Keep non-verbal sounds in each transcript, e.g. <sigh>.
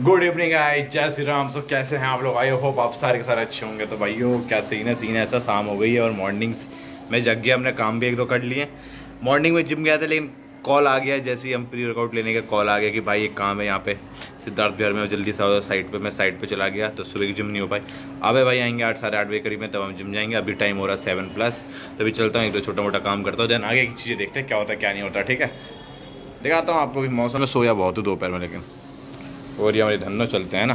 Good evening I जय श्री राम। सब कैसे हैं आप लोग? आई होप आप सारे के सारे अच्छे होंगे। तो भाइयों, क्या सीन है? सीन है ऐसा, शाम हो गई है और मॉर्निंग में जग गया, हमने काम भी एक दो कर लिए। मॉर्निंग में जिम गया था, लेकिन कॉल आ गया। जैसे ही हम प्री वर्कआउट लेने का कॉल आ गया कि भाई, एक काम है यहाँ पे। सिद्धार्थ बिहार में जल्दी से साइड पे, मैं साइड पे चला गया। तो सुबह की जिम नहीं हो पाई। अब भाई, आएँगे आठ, साढ़े आठ बजे करीब में, तब हम जिम जाएँगे। अभी टाइम हो रहा है सेवन प्लस तभी चलता हूँ, एक दो छोटा मोटा काम करता हूँ। देन आगे की चीज़ें देखते हैं, क्या होता है, क्या नहीं होता ठीक है? दिखाता हूँ आपको भी मौसम में सोया बहुत हूँ दोपहर में, लेकिन। और ये हमारे धंधों चलते हैं ना।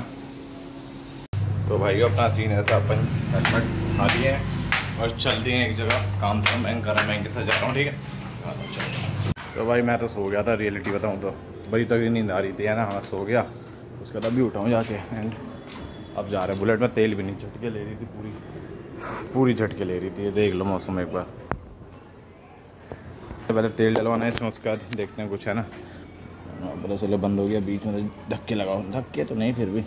तो भाई अपना सीन ऐसा अपन हेलमेट खा दिए हैं और चल दिए हैं एक जगह। काम से मैं कर मैं के साथ जा रहा हूँ, ठीक है? तो भाई, मैं तो सो गया था रियलिटी बताऊँ तो। बड़ी तक नींद आ रही थी, है ना? हाँ सो गया। उसके बाद अभी उठाऊँ जाके एंड अब जा रहे हैं। बुलेट में तेल भी नहीं, झटके ले रही थी पूरी। पूरी झटके ले रही थी देख लो मौसम एक बार। पहले तेल डलवाना है इसमें, उसके बाद देखते हैं कुछ, है ना? पता चलो बंद हो गया, बीच में धक्के लगाओ। धक्के तो नहीं फिर भी।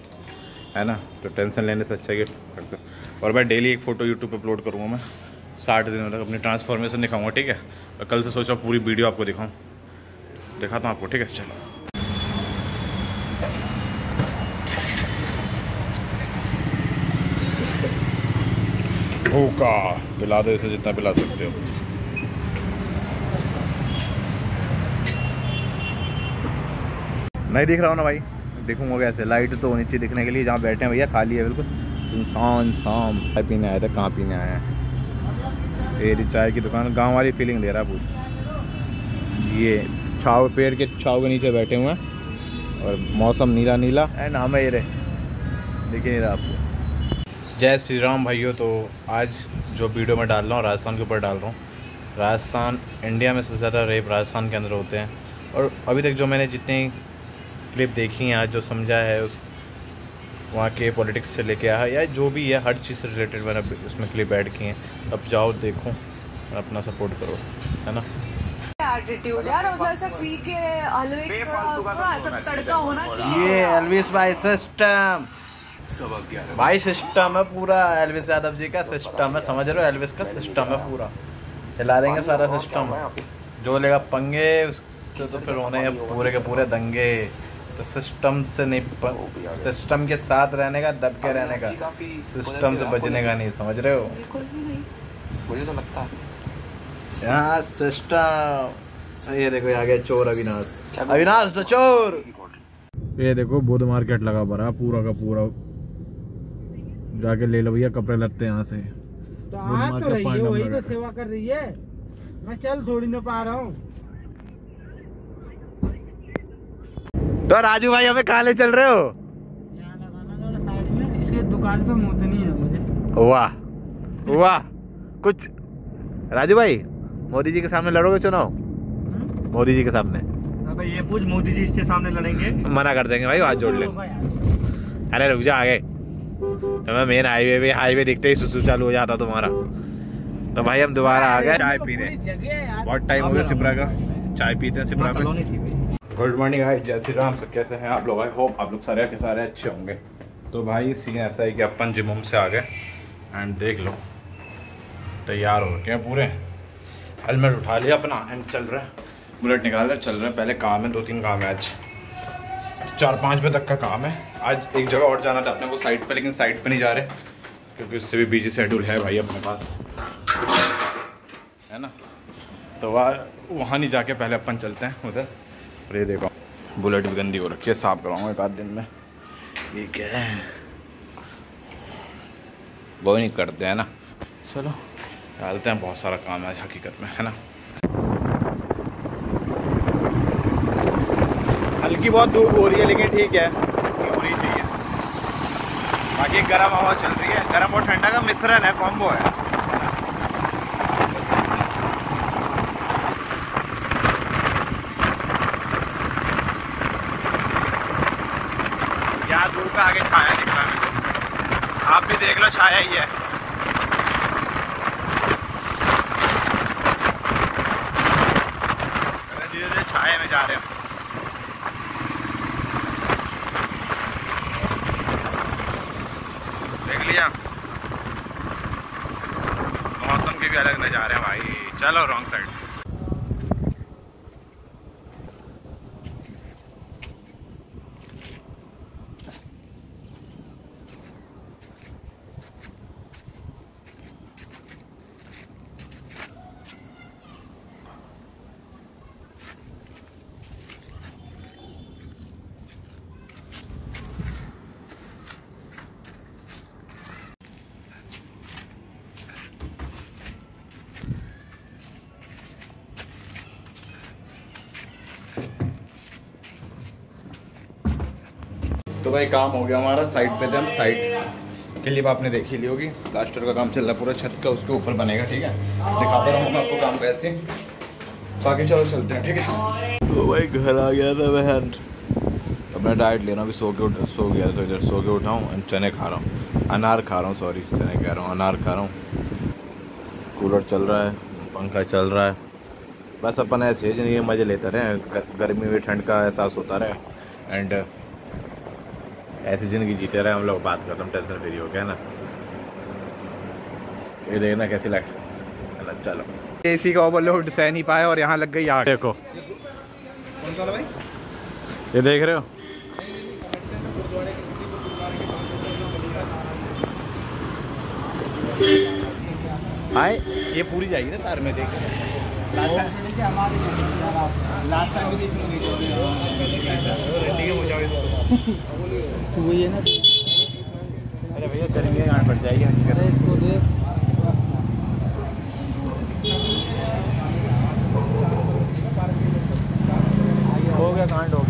है ना? तो टेंशन लेने से अच्छा रख और मैं डेली एक फ़ोटो यूट्यूब पर अपलोड करूँगा मैं। साठ दिनों तक अपनी ट्रांसफॉर्मेशन दिखाऊँगा, ठीक है? और कल से सोचा पूरी वीडियो आपको दिखाऊँ। दिखाता हूँ आपको, ठीक है? चलो। भूखा पिला दो इसे जितना पिला सकते हो। नहीं दिख रहा हूँ ना भाई। देखूँगा कैसे? लाइट तो नीचे दिखने के लिए जहाँ बैठे हैं भैया खाली है बिल्कुल। सुनसान शाम। चाय पीने आया था कहाँ पीने आया है? तेरी चाय की दुकान गाँव वाली फीलिंग दे रहा पूरी। ये छाव पेड़ के छाव के नीचे बैठे हुए हैं और मौसम नीला नीला। एंड हमें ये रहे दिख नहीं रहा आपको। जय श्री राम भाइयों तो आज जो वीडियो मैं डाल रहा हूँ राजस्थान के ऊपर डाल रहा हूँ। राजस्थान इंडिया में सबसे ज़्यादा रेप राजस्थान के अंदर होते हैं। और अभी तक जो मैंने जितने क्लिप देखी है आज जो समझा है उस वहाँ के पॉलिटिक्स से लेके आया या जो भी है हर चीज़ से रिलेटेड मैंने उसमें क्लिप ऐड की हैं। अब जाओ देखो और अपना सपोर्ट करो है ना? एटीट्यूड यार मतलब ऐसा फीके हलवे थोड़ा ऐसा तड़का होना चाहिए। ये एलविस भाई सिस्टम भाई सिस्टम है पूरा एलविस यादव जी का सिस्टम है समझ रहे हो? एलविस का सिस्टम है पूरा। हिला देंगे सारा सिस्टम जो लेगा पंगे उससे तो फिर होने पूरे के पूरे दंगे। तो सिस्टम से नहीं सिस्टम के साथ रहने का दब के रहने का। सिस्टम से बचने का नहीं समझ रहे हो? बिल्कुल भी नहीं। मुझे तो लगता है। यहाँ सिस्टम ये देखो आ गया चोर अविनाश। अविनाश तो चोर! ये देखो बुध मार्केट लगा भरा पूरा का पूरा। जाके ले लो भैया कपड़े लगते यहाँ से। तो आ तो रही है वही तो सेवा कर रही है। मैं चल थोड़ी ना पा रहा हूँ। तो राजू भाई हमें कहा ले चल रहे हो? यहाँ लगाना साइड में इसके दुकान पे मुतनी है मुझे। वाह वाह कुछ राजू भाई मोदी जी के सामने लड़ोगे चुनाव? मोदी जी के सामने। अबे ये पूछ मोदी जी इसके सामने लड़ेंगे। मना कर देंगे भाई हाथ जोड़ ले। अरे रुक जा आगे। तो मैं मेन हाईवे पे हाईवे दिखते ही सुसु चालू हो जाता तुम्हारा। तो भाई हम दोबारा आ गए। चाय पीने बहुत टाइम हो गया सिपरा का। चाय पीते हैं सिपरा पे गुड मॉर्निंग भाई, जय श्री राम। सब कैसे हैं आप लोग? आई होप आप लोग सारे के सारे अच्छे होंगे। तो भाई सीन ऐसा है कि अपन जिम से आ गए एंड देख लो। तैयार हो गए पूरे। हेलमेट उठा लिया अपना एंड चल रहे बुलेट निकाल रहे चल रहे पहले काम है दो तीन काम है आज। चार पाँच बजे तक का काम है। आज एक जगह और जाना था अपने को साइड पर लेकिन साइड पर नहीं जा रहे। क्योंकि उससे भी बिज़ी शेड्यूल है भाई अपने पास। है ना? तो वहाँ वहाँ नहीं जाके पहले अपन चलते हैं उधर। और ये देखो। बुलेट भी गंदी हो रखी है साफ़ कराऊँगा एक आध दिन में। ये क्या है। वो नहीं करते हैं ना। चलो। डालते हैं बहुत सारा काम है हकीकत में है ना। हल्की बहुत धूप हो रही है लेकिन ठीक है। होनी चाहिए। बाकी गर्म हवा चल रही है। गर्म और ठंडा का मिश्रण है कॉम्बो है। क्या धूप का आगे छाया दिख रहा है। आप भी देख लो, छाया ही है। धीरे धीरे छाया में जा रहे हैं। देख लिया। मौसम के भी अलग नज़ारे हैं भाई। चलो रॉन्ग साइड तो भाई, काम हो गया हमारा। साइड पे थे हम साइड क्लिप आपने देखी ली होगी। प्लास्टर का काम चल रहा है पूरा, छत का उसके ऊपर बनेगा, ठीक है? दिखाता रहूँगा आपको काम कैसे। बाकी चलो चलते हैं, ठीक है? तो भाई, घर आ गया था बहन अब मैं डाइट ले रहा हूँ, अभी सो के उठ, सो गया तो इधर सो के उठाऊँ हूँ चने खा रहा हूँ। अनार खा रहा हूँ सॉरी चने कह रहा हूँ, अनार खा रहा हूँ। कूलर चल रहा है, पंखा चल रहा है। बस अपन ऐसे ही ज़िंदगी मज़े लेते रहे गर्मी में ठंड का एहसास होता रहे एंड ऐसी ज़िंदगी जीते रहे हम लोग बात करते हम टेंशन फ्री हो गया ना। ये देखना कैसी लग चलो एसी का ओवरलोड सह नहीं पाया और यहाँ लग गई आग। देखो। ये देख रहे हो? आए। ये पूरी जाएगी ना तार में देख। <laughs> <laughs> वही है ना। अरे भैया करेंगे अरे इसको दे। हो गया कांड हो